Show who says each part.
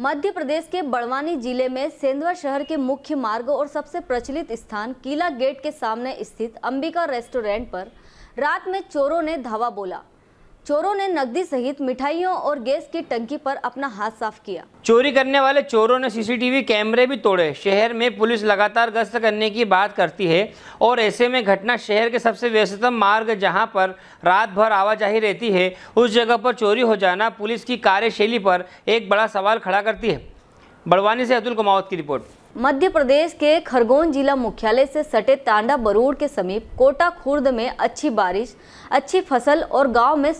Speaker 1: मध्य प्रदेश के बड़वानी ज़िले में सेंधवा शहर के मुख्य मार्ग और सबसे प्रचलित स्थान किला गेट के सामने स्थित अंबिका रेस्टोरेंट पर रात में चोरों ने धावा बोला। चोरों ने नकदी सहित मिठाइयों और गैस की टंकी पर अपना हाथ साफ़ किया।
Speaker 2: चोरी करने वाले चोरों ने सीसीटीवी कैमरे भी तोड़े। शहर में पुलिस लगातार गश्त करने की बात करती है और ऐसे में घटना शहर के सबसे व्यस्ततम मार्ग जहाँ पर रात भर आवाजाही रहती है उस जगह पर चोरी हो जाना पुलिस की कार्यशैली पर एक बड़ा सवाल खड़ा करती है। बड़वानी से अतुल कुमावत की रिपोर्ट।
Speaker 1: मध्य प्रदेश के खरगोन जिला मुख्यालय से सटे तांडा बरूड़ के समीप कोटा खुर्द में अच्छी बारिश अच्छी फ़सल और गाँव में